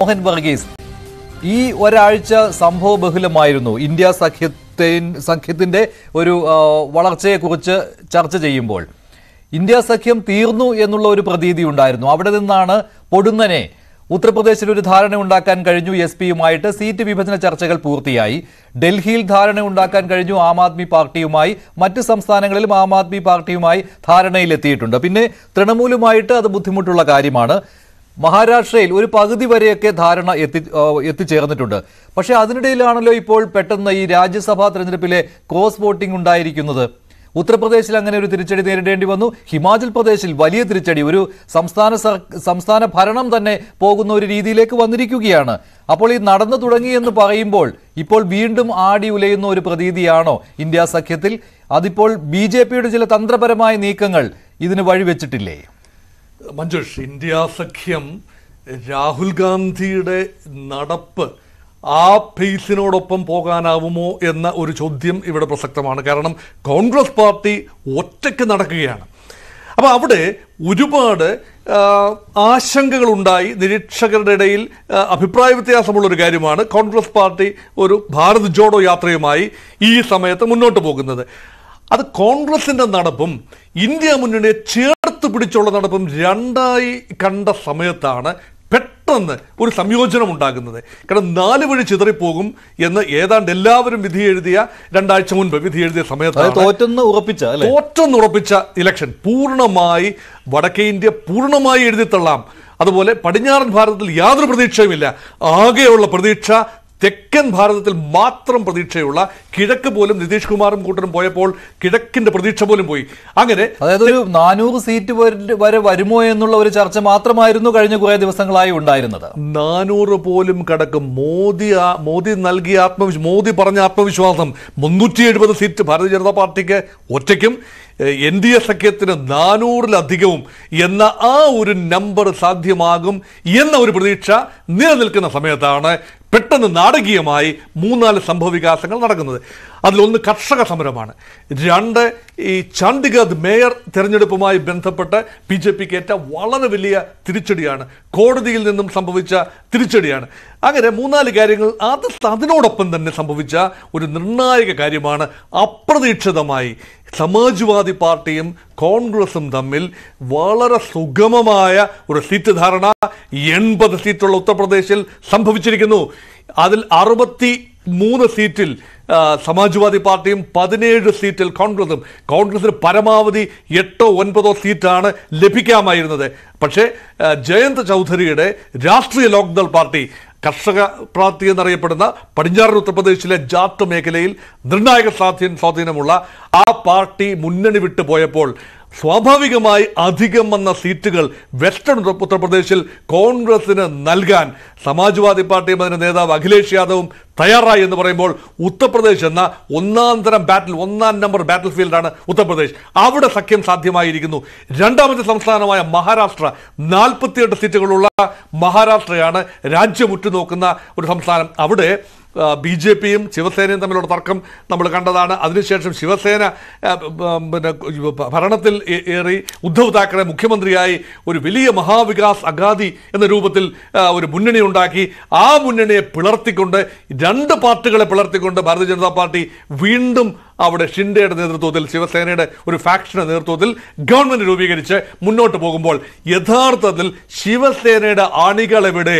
മോഹൻ വർഗീസ് ഈ ഒരാഴ്ച സംഭവ ബഹുലമായിരുന്നു. ഇന്ത്യ സഖ്യത്തെ സഖ്യത്തിന്റെ ഒരു വളർച്ചയെ വളർച്ചയെക്കുറിച്ച് ചർച്ച ചെയ്യുമ്പോൾ. ഇന്ത്യ സഖ്യം തീർന്നു എന്നുള്ള ഒരു പ്രതീതി ഉണ്ടായിരുന്നു. അവിടെ നിന്നാണ് പൊടുന്നനെ ഉത്തർപ്രദേശിൽ ഒരു ധാരണ ഉണ്ടാക്കാൻ കഴിഞ്ഞു. എസ് പിയുമായിട്ട് സീറ്റ് വിഭജന ചർച്ചകൾ പൂർത്തിയായി. ഡൽഹിയിൽ ധാരണ ഉണ്ടാക്കാൻ കഴിഞ്ഞു. ആം ആദ്മി പാർട്ടിയുമായി മറ്റ് സംസ്ഥാനങ്ങളിലും ആം ആദ്മി പാർട്ടിയുമായി ധാരണയിലെത്തിയിട്ടുണ്ട്. പിന്നെ തൃണമൂലുമായിട്ട് അത് ബുദ്ധിമുട്ടുള്ള കാര്യമാണ്. മഹാരാഷ്ട്രയിൽ ഒരു പകുതി വരെയൊക്കെ ധാരണ എത്തി എത്തിച്ചേർന്നിട്ടുണ്ട്. പക്ഷേ അതിനിടയിലാണല്ലോ ഇപ്പോൾ പെട്ടെന്ന് ഈ രാജ്യസഭാ തെരഞ്ഞെടുപ്പിലെ ക്രോസ് വോട്ടിംഗ് ഉണ്ടായിരിക്കുന്നത്. ഉത്തർപ്രദേശിൽ അങ്ങനെ ഒരു തിരിച്ചടി നേരിടേണ്ടി വന്നു. ഹിമാചൽ പ്രദേശിൽ വലിയ തിരിച്ചടി. ഒരു സംസ്ഥാന സംസ്ഥാന ഭരണം തന്നെ പോകുന്ന ഒരു രീതിയിലേക്ക് വന്നിരിക്കുകയാണ്. അപ്പോൾ ഈ നടന്നു തുടങ്ങി എന്ന് പറയുമ്പോൾ ഇപ്പോൾ വീണ്ടും ആടി ഉലയുന്ന ഒരു പ്രതീതിയാണോ ഇന്ത്യ സഖ്യത്തിൽ? അതിപ്പോൾ ബി ചില തന്ത്രപരമായ നീക്കങ്ങൾ ഇതിന് വഴിവെച്ചിട്ടില്ലേ? മഞ്ജുഷ് ഇന്ത്യ സഖ്യം രാഹുൽ ഗാന്ധിയുടെ നടപ്പ് ആ പേസിനോടൊപ്പം പോകാനാവുമോ എന്ന ഒരു ചോദ്യം ഇവിടെ പ്രസക്തമാണ്. കാരണം കോൺഗ്രസ് പാർട്ടി ഒറ്റയ്ക്ക് നടക്കുകയാണ്. അപ്പോൾ അവിടെ ഒരുപാട് ആശങ്കകളുണ്ടായി. നിരീക്ഷകരുടെ ഇടയിൽ അഭിപ്രായ വ്യത്യാസമുള്ളൊരു കാര്യമാണ്. കോൺഗ്രസ് പാർട്ടി ഒരു ഭാരത് ജോഡോ യാത്രയുമായി ഈ സമയത്ത് മുന്നോട്ട് പോകുന്നത്. അത് കോൺഗ്രസിന്റെ നടപ്പും ഇന്ത്യ മുന്നണിയെ ചേർത്ത് പിടിച്ചുള്ള നടപ്പും രണ്ടായി കണ്ട സമയത്താണ് പെട്ടെന്ന് ഒരു സംയോജനം ഉണ്ടാകുന്നത് കാരണം നാല് വഴി ചിതറിപ്പോകും എന്ന് ഏതാണ്ട് എല്ലാവരും വിധി എഴുതിയ രണ്ടാഴ്ച മുൻപ് വിധി എഴുതിയ സമയത്ത് സമയത്താണ് തോറ്റെന്ന് ഉറപ്പിച്ച തോറ്റെന്ന് ഉറപ്പിച്ച ഇലക്ഷൻ പൂർണമായി വടക്കേ ഇന്ത്യ പൂർണമായി എഴുതിത്തള്ളാം. അതുപോലെ പടിഞ്ഞാറൻ ഭാരതത്തിൽ യാതൊരു പ്രതീക്ഷയുമില്ല. ആകെയുള്ള പ്രതീക്ഷ തെക്കൻ ഭാരതത്തിൽ മാത്രം പ്രതീക്ഷയുള്ള കിഴക്ക് പോലും നിതീഷ് കുമാറും കൂട്ടരും പോയപ്പോൾ കിഴക്കിന്റെ പ്രതീക്ഷ പോലും പോയി. അങ്ങനെ അതായത് ഒരു നാനൂറ് സീറ്റ് വരെ- വരെ വരുമോ എന്നുള്ള ഒരു ചർച്ച മാത്രമായിരുന്നു കഴിഞ്ഞ കുറെ ദിവസങ്ങളായി ഉണ്ടായിരുന്നത്. നാനൂറ് പോലും കടക്കും. മോദി മോദി നൽകിയ ആത്മവിശ്വാസം മോദി പറഞ്ഞ ആത്മവിശ്വാസം മുന്നൂറ്റി എഴുപത് സീറ്റ് ഭാരതീയ ജനതാ പാർട്ടിക്ക് ഒറ്റയ്ക്കും എൻ ഡി എ സഖ്യത്തിന് നാനൂറിലധികവും എന്ന ആ ഒരു നമ്പർ സാധ്യമാകും എന്ന ഒരു പ്രതീക്ഷ നിലനിൽക്കുന്ന സമയത്താണ് പെട്ടെന്ന് നാടകീയമായി മൂന്നാൽ സംഭവവികാസങ്ങൾ നടക്കുന്നത്. അതിലൊന്ന് കർഷക സമരമാണ്. രണ്ട് ഈ ചണ്ഡിഗഡ് മേയർ തെരഞ്ഞെടുപ്പുമായി ബന്ധപ്പെട്ട് ബി ജെ പിക്ക് ഏറ്റ വളരെ വലിയ തിരിച്ചടിയാണ്. കോടതിയിൽ നിന്നും സംഭവിച്ച തിരിച്ചടിയാണ്. അങ്ങനെ മൂന്നാൽ കാര്യങ്ങൾ അത് അതിനോടൊപ്പം തന്നെ സംഭവിച്ച ഒരു നിർണായക കാര്യമാണ് അപ്രതീക്ഷിതമായി സമാജ്വാദി പാർട്ടിയും കോൺഗ്രസും തമ്മിൽ വളരെ സുഗമമായ ഒരു സീറ്റ് ധാരണ എൺപത് സീറ്റുള്ള ഉത്തർപ്രദേശിൽ സംഭവിച്ചിരിക്കുന്നു. അതിൽ അറുപത്തി മൂന്ന് സീറ്റിൽ സമാജ്വാദി പാർട്ടിയും പതിനേഴ് സീറ്റിൽ കോൺഗ്രസും. കോൺഗ്രസിന് പരമാവധി എട്ടോ ഒൻപതോ സീറ്റാണ് ലഭിക്കാമായിരുന്നത്. പക്ഷേ ജയന്ത് ചൗധരിയുടെ രാഷ്ട്രീയ ലോക്ദൾ പാർട്ടി കർഷക പ്രാപ്തി എന്നറിയപ്പെടുന്ന പടിഞ്ഞാറൻ ഉത്തർപ്രദേശിലെ ജാത്ത് മേഖലയിൽ നിർണായക സ്വാധീന സ്വാധീനമുള്ള ആ പാർട്ടി മുന്നണി വിട്ടു പോയപ്പോൾ സ്വാഭാവികമായി അധികം വന്ന സീറ്റുകൾ വെസ്റ്റേൺ ഉത്തർപ്രദേശിൽ കോൺഗ്രസിന് നൽകാൻ സമാജ്വാദി പാർട്ടിയും അതിന്റെ നേതാവ് അഖിലേഷ് യാദവും തയ്യാറായി എന്ന് പറയുമ്പോൾ ഉത്തർപ്രദേശ് എന്ന ഒന്നാം തരം ബാറ്റിൽ ഒന്നാം നമ്പർ ബാറ്റിൽ ഫീൽഡാണ് ഉത്തർപ്രദേശ്. അവിടെ സഖ്യം സാധ്യമായിരിക്കുന്നു. രണ്ടാമത്തെ സംസ്ഥാനമായ മഹാരാഷ്ട്ര നാൽപ്പത്തിയെട്ട് സീറ്റുകളുള്ള മഹാരാഷ്ട്രയാണ് രാജ്യം ഉറ്റുനോക്കുന്ന ഒരു സംസ്ഥാനം. അവിടെ ബി ജെ പിയും ശിവസേനയും തമ്മിലുള്ള തർക്കം നമ്മൾ കണ്ടതാണ്. അതിനുശേഷം ശിവസേന പിന്നെ ഭരണത്തിൽ ഏറി ഉദ്ധവ് താക്കറെ മുഖ്യമന്ത്രിയായി ഒരു വലിയ മഹാവികാസ് അഗാദി എന്ന രൂപത്തിൽ ഒരു മുന്നണി ഉണ്ടാക്കി. ആ മുന്നണിയെ പിളർത്തിക്കൊണ്ട് രണ്ട് പാർട്ടികളെ പിളർത്തിക്കൊണ്ട് ഭാരതീയ ജനതാ പാർട്ടി വീണ്ടും അവിടെ ഷിൻഡയുടെ നേതൃത്വത്തിൽ ശിവസേനയുടെ ഒരു ഫാക്ഷന്റെ നേതൃത്വത്തിൽ ഗവൺമെന്റ് രൂപീകരിച്ച് മുന്നോട്ട് പോകുമ്പോൾ യഥാർത്ഥത്തിൽ ശിവസേനയുടെ ആണികൾ എവിടെ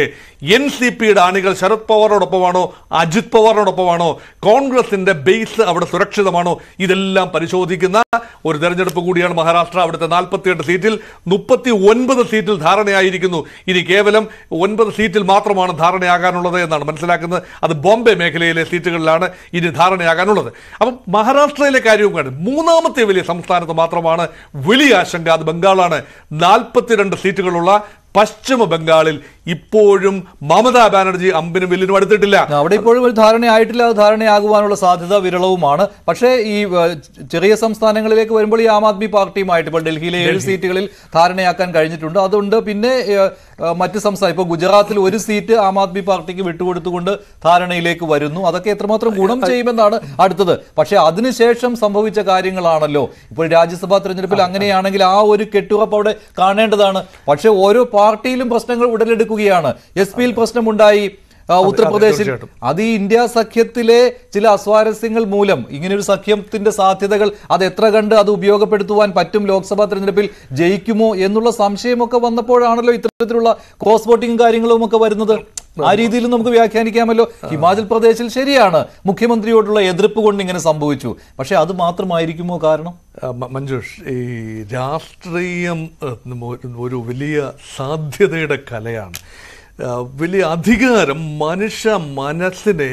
എൻ സി പിയുടെ ആണികൾ ശരത് പവാറിനോടൊപ്പമാണോ അജിത് പവാറിനോടൊപ്പമാണോ കോൺഗ്രസിന്റെ ബേസ് അവിടെ സുരക്ഷിതമാണോ ഇതെല്ലാം പരിശോധിക്കുന്ന ഒരു തെരഞ്ഞെടുപ്പ് കൂടിയാണ് മഹാരാഷ്ട്ര. അവിടുത്തെ നാൽപ്പത്തിയെട്ട് സീറ്റിൽ മുപ്പത്തി ഒൻപത് സീറ്റിൽ ധാരണയായിരിക്കുന്നു. ഇനി കേവലം ഒൻപത് സീറ്റിൽ മാത്രമാണ് ധാരണയാകാനുള്ളത് എന്നാണ് മനസ്സിലാക്കുന്നത്. അത് ബോംബെ മേഖലയിലെ സീറ്റുകളിലാണ് ഇനി ധാരണയാകാനുള്ളത്. അപ്പം മഹാരാഷ്ട്രയിലെ കാര്യവും കാണും മൂന്നാമത്തെ വലിയ സംസ്ഥാനത്ത് മാത്രമാണ് വലിയ ആശങ്ക. അത് ബംഗാളാണ്. നാൽപ്പത്തിരണ്ട് സീറ്റുകളുള്ള പശ്ചിമ ബംഗാളിൽ ഇപ്പോഴും മമതാ ബാനർജി അമ്പിനും വില്ലിനും അടുത്തിട്ടില്ല. അവിടെ ഇപ്പോഴും ഒരു ധാരണയായിട്ടില്ല. അത് ധാരണയാകുവാനുള്ള സാധ്യത വിരളവുമാണ്. പക്ഷേ ഈ ചെറിയ സംസ്ഥാനങ്ങളിലേക്ക് വരുമ്പോൾ ഈ ആം ആദ്മി പാർട്ടിയുമായിട്ട് ഇപ്പോൾ ഡൽഹിയിലെ ഏഴ് സീറ്റുകളിൽ ധാരണയാക്കാൻ കഴിഞ്ഞിട്ടുണ്ട്. അതുകൊണ്ട് പിന്നെ മറ്റ് സംസ്ഥാനം ഇപ്പോൾ ഗുജറാത്തിൽ ഒരു സീറ്റ് ആം ആദ്മി പാർട്ടിക്ക് വിട്ടുകൊടുത്തുകൊണ്ട് ധാരണയിലേക്ക് വരുന്നു. അതൊക്കെ എത്രമാത്രം ഗുണം ചെയ്യുമെന്നാണ് അടുത്തത്. പക്ഷേ അതിനുശേഷം സംഭവിച്ച കാര്യങ്ങളാണല്ലോ. ഇപ്പോൾ രാജ്യസഭാ തെരഞ്ഞെടുപ്പിൽ അങ്ങനെയാണെങ്കിൽ ആ ഒരു കെട്ടുറപ്പ് അവിടെ കാണേണ്ടതാണ്. പക്ഷേ ഓരോ പാർട്ടിയിലും പ്രശ്നങ്ങൾ ഉടലെടുക്കുകയാണ്. എസ് പിയിൽ പ്രശ്നമുണ്ടായി. ഉത്തർപ്രദേശിൽ. അത് ഈ ഇന്ത്യ സഖ്യത്തിലെ ചില അസ്വാരസ്യങ്ങൾ മൂലം ഇങ്ങനെ ഒരു സഖ്യത്തിന്റെ സാധ്യതകൾ അത് എത്ര കണ്ട് അത് ഉപയോഗപ്പെടുത്തുവാൻ പറ്റും ലോക്സഭാ തെരഞ്ഞെടുപ്പിൽ ജയിക്കുമോ എന്നുള്ള സംശയമൊക്കെ വന്നപ്പോഴാണല്ലോ ഇത്തരത്തിലുള്ള ക്രോസ് വോട്ടിംഗ് കാര്യങ്ങളും ഒക്കെ വരുന്നത്. ആ രീതിയിൽ നമുക്ക് വ്യാഖ്യാനിക്കാമല്ലോ. ഹിമാചൽ പ്രദേശിൽ ശരിയാണ്. മുഖ്യമന്ത്രിയോടുള്ള എതിർപ്പ് കൊണ്ട് ഇങ്ങനെ സംഭവിച്ചു. പക്ഷെ അത് മാത്രമായിരിക്കുമോ കാരണം? മഞ്ജുഷ് ഈ രാഷ്ട്രീയം ഒരു വലിയ സാധ്യതയുടെ കലയാണ്. വലിയ അധികാരം മനുഷ്യ മനസ്സിനെ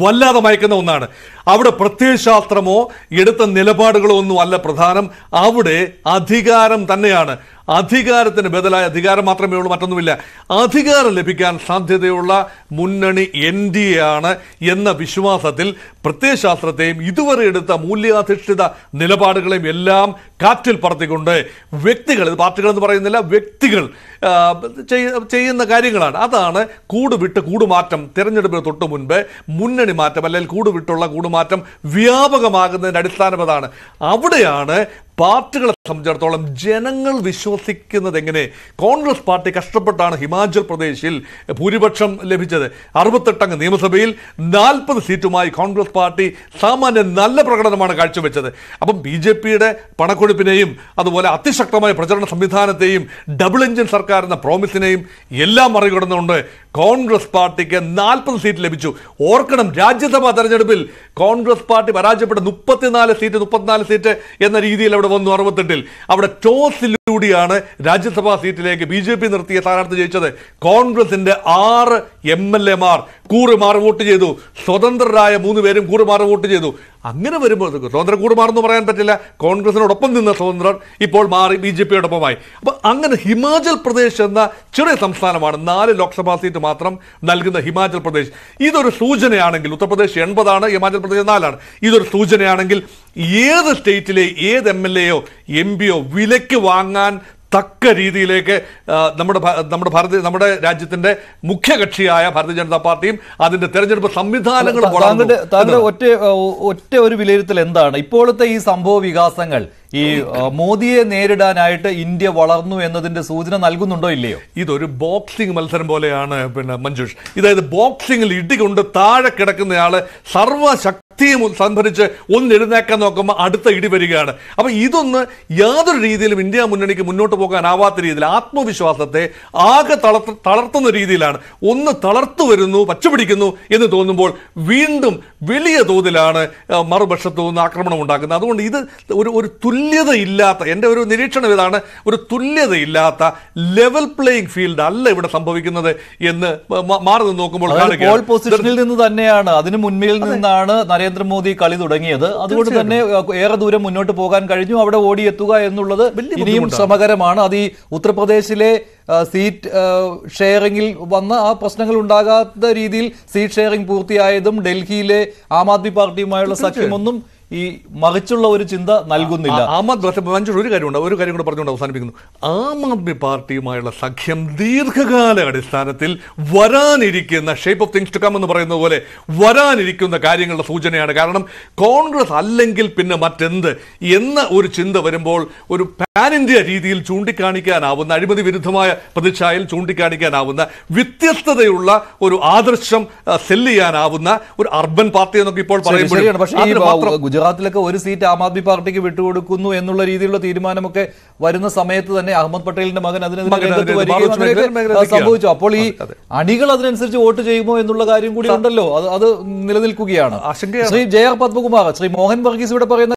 വല്ലാതെ മയക്കുന്ന ഒന്നാണ്. അവിടെ പ്രത്യയശാസ്ത്രമോ എടുത്ത നിലപാടുകളോ ഒന്നും അല്ല പ്രധാനം. അവിടെ അധികാരം തന്നെയാണ്. അധികാരത്തിന് ബദലായ അധികാരം മാത്രമേ ഉള്ളൂ മറ്റൊന്നുമില്ല. അധികാരം ലഭിക്കാൻ സാധ്യതയുള്ള മുന്നണി എൻ ഡി എ ആണ് എന്ന വിശ്വാസത്തിൽ പ്രത്യയശാസ്ത്രത്തെയും ഇതുവരെ എടുത്ത മൂല്യാധിഷ്ഠിത നിലപാടുകളെയും എല്ലാം കാറ്റിൽ പറത്തിക്കൊണ്ട് വ്യക്തികൾ ഇത് പാർട്ടികൾ എന്ന് പറയുന്നില്ല വ്യക്തികൾ ചെയ്യുന്ന കാര്യങ്ങളാണ്. അതാണ് കൂടുവിട്ട് കൂടുമാറ്റം തിരഞ്ഞെടുപ്പിന് തൊട്ട് മുൻപ് മുന്നണി മാറ്റം അല്ലെങ്കിൽ കൂട് വിട്ടുള്ള കൂടുമാറ്റം വ്യാപകമാകുന്നതിന്റെ അടിസ്ഥാനം അതാണ്. അവിടെയാണ് പാർട്ടികളെ സംബന്ധിച്ചിടത്തോളം ജനങ്ങൾ വിശ്വസിക്കുന്നത് എങ്ങനെ? കോൺഗ്രസ് പാർട്ടി കഷ്ടപ്പെട്ടാണ് ഹിമാചൽ പ്രദേശിൽ ഭൂരിപക്ഷം ലഭിച്ചത്. അറുപത്തെട്ടംഗ നിയമസഭയിൽ നാൽപ്പത് സീറ്റുമായി കോൺഗ്രസ് പാർട്ടി സാമാന്യ നല്ല പ്രകടനമാണ് കാഴ്ചവെച്ചത്. അപ്പം ബി ജെ പിയുടെ പണക്കൊഴുപ്പിനെയും അതുപോലെ അതിശക്തമായ പ്രചരണ സംവിധാനത്തെയും ഡബിൾ എഞ്ചിൻ സർക്കാർ എന്ന പ്രോമിസിനെയും എല്ലാം മറികടന്നുകൊണ്ട് കോൺഗ്രസ് പാർട്ടിക്ക് നാൽപ്പത് സീറ്റ് ലഭിച്ചു. ഓർക്കണം രാജ്യസഭാ തെരഞ്ഞെടുപ്പിൽ കോൺഗ്രസ് പാർട്ടി പരാജയപ്പെട്ട മുപ്പത്തിനാല് സീറ്റ് മുപ്പത്തിനാല് സീറ്റ് എന്ന രീതിയിൽ അവിടെ വന്നു അറുപത്തെട്ടിൽ. അവിടെ ടോസിലൂടെയാണ് രാജ്യസഭാ സീറ്റിലേക്ക് ബി ജെ പി നിർത്തിയ സ്ഥാനാർത്ഥി ജയിച്ചത്. കോൺഗ്രസിന്റെ ആറ് എം എൽ എമാർ കൂറുമാറി വോട്ട് ചെയ്തു. സ്വതന്ത്രരായ മൂന്ന് പേരും കൂറുമാറി വോട്ട് ചെയ്തു. അങ്ങനെ വരുമ്പോൾ സ്വതന്ത്ര കൂടുമാറെന്ന് പറയാൻ പറ്റില്ല. കോൺഗ്രസിനോടൊപ്പം നിന്ന സ്വതന്ത്രർ ഇപ്പോൾ മാറി ബി ജെ പിയോടൊപ്പമായി. അപ്പോൾ അങ്ങനെ ഹിമാചൽ പ്രദേശ് എന്ന ചെറിയ സംസ്ഥാനമാണ്. നാല് ലോക്സഭാ സീറ്റ് മാത്രം നൽകുന്ന ഹിമാചൽ പ്രദേശ്. ഇതൊരു സൂചനയാണെങ്കിൽ ഉത്തർപ്രദേശ് എൺപതാണ് ഹിമാചൽ പ്രദേശ് നാലാണ്. ഇതൊരു സൂചനയാണെങ്കിൽ ഏത് സ്റ്റേറ്റിലെ ഏത് എം എൽ എയോ എം പിയോ വിലയ്ക്ക് വാങ്ങാൻ തക്ക രീതിയിലേക്ക് നമ്മുടെ നമ്മുടെ ഭാരതീയ നമ്മുടെ രാജ്യത്തിന്റെ മുഖ്യകക്ഷിയായ ഭാരതീയ ജനതാ പാർട്ടിയും അതിന്റെ തെരഞ്ഞെടുപ്പ് സംവിധാനങ്ങളും താങ്കളുടെ ഒറ്റ ഒറ്റ ഒരു വിലയിരുത്തൽ എന്താണ്? ഇപ്പോഴത്തെ ഈ സംഭവ വികാസങ്ങൾ ഈ മോദിയെ നേരിടാനായിട്ട് ഇന്ത്യ വളർന്നു എന്നതിന്റെ സൂചന നൽകുന്നുണ്ടോ ഇല്ലയോ? ഇതൊരു ബോക്സിംഗ് മത്സരം പോലെയാണ് പിന്നെ മഞ്ജുഷ്. ഇതായത് ബോക്സിംഗിൽ ഇടികൊണ്ട് താഴെ കിടക്കുന്നയാൾ സർവശക്തിയും സംഭരിച്ച് ഒന്ന് എഴുന്നേക്കാൻ നോക്കുമ്പോൾ അടുത്ത ഇടി വരികയാണ്. അപ്പം ഇതൊന്ന് യാതൊരു രീതിയിലും ഇന്ത്യ മുന്നണിക്ക് മുന്നോട്ട് പോകാനാവാത്ത രീതിയിൽ ആത്മവിശ്വാസത്തെ ആകെ തളർത്ത തളർത്തുന്ന രീതിയിലാണ്. ഒന്ന് തളർത്തു വരുന്നു പച്ചപിടിക്കുന്നു എന്ന് തോന്നുമ്പോൾ വീണ്ടും വലിയ തോതിലാണ് മറുപക്ഷത്തു നിന്ന് ആക്രമണം ഉണ്ടാക്കുന്നത്. അതുകൊണ്ട് ഇത് ഒരു ഒരു തുല്യതയില്ലാത്ത എന്റെ ഒരു നിരീക്ഷണം ഇതാണ് ഒരു തുല്യതയില്ലാത്ത ലെവൽ പ്ലേയിങ് ഫീൽഡ് അല്ല ഇവിടെ സംഭവിക്കുന്നത് എന്ന് മാറി നിന്ന് നോക്കുമ്പോൾ പോൾ പൊസിഷനിൽ നിന്ന് തന്നെയാണ് അതിന് മുൻപിൽ നിന്നാണ് നരേന്ദ്രമോദി കളി തുടങ്ങിയത്. അതുകൊണ്ട് തന്നെ ഏറെ ദൂരം മുന്നോട്ട് പോകാൻ കഴിഞ്ഞു. അവിടെ ഓടിയെത്തുക എന്നുള്ളത് ഇനിയും ശ്രമകരമാണ് അത് ഈ ഉത്തർപ്രദേശിലെ സീറ്റ് ഷെയറിങ്ങിൽ ഷെയറിംഗിൽ വന്ന ആ പ്രശ്നങ്ങൾ ഉണ്ടാകാത്ത രീതിയിൽ സീറ്റ് ഷെയറിംഗ് പൂർത്തിയായതും ഡൽഹിയിലെ ആം ആദ്മി പാർട്ടിയുമായുള്ള സഖ്യമൊന്നും ഈ മറിച്ചുള്ള ഒരു ചിന്ത നൽകുന്നില്ല. ആ- ആദ്മി പാർട്ടി ഒരു കാര്യമുണ്ട് ഒരു കാര്യം കൂടെ പറഞ്ഞുകൊണ്ട് അവസാനിപ്പിക്കുന്നു. ആം ആദ്മി പാർട്ടിയുമായുള്ള സഖ്യം ദീർഘകാല അടിസ്ഥാനത്തിൽ വരാനിരിക്കുന്ന shape of things to come എന്ന് പറയുന്നത് പോലെ വരാനിരിക്കുന്ന കാര്യങ്ങളുടെ സൂചനയാണ്. കാരണം കോൺഗ്രസ് അല്ലെങ്കിൽ പിന്നെ മറ്റെന്ത് എന്ന ഒരു ചിന്ത വരുമ്പോൾ ഒരു പാൻ ഇന്ത്യ രീതിയിൽ ചൂണ്ടിക്കാണിക്കാനാവുന്ന അഴിമതി വിരുദ്ധമായ പ്രതിച്ഛായയിൽ ചൂണ്ടിക്കാണിക്കാനാവുന്ന വ്യത്യസ്തതയുള്ള ഒരു ആദർശം സെല്ല് ചെയ്യാനാവുന്ന ഒരു അർബൻ പാർട്ടി എന്നൊക്കെ ഇപ്പോൾ പറയുമ്പോഴാണ് പക്ഷേ ഗുജറാത്തിലൊക്കെ ഒരു സീറ്റ് ആം ആദ്മി പാർട്ടിക്ക് വിട്ടുകൊടുക്കുന്നു എന്നുള്ള രീതിയിലുള്ള തീരുമാനമൊക്കെ വരുന്ന സമയത്ത് തന്നെ അഹമ്മദ് പട്ടേലിന്റെ മകൻ അതിനെതിരെ. സംഭവിച്ചു. അപ്പോൾ ഈ. അണികൾ അതിനനുസരിച്ച് വോട്ട് ചെയ്യുമോ എന്നുള്ള കാര്യം കൂടി ഉണ്ടല്ലോ. അത് അത് നിലനിൽക്കുകയാണ്. ശ്രീ ജെ ആർ പത്മകുമാർ ശ്രീ മോഹൻ വർഗീസ് ഇവിടെ പറയുന്ന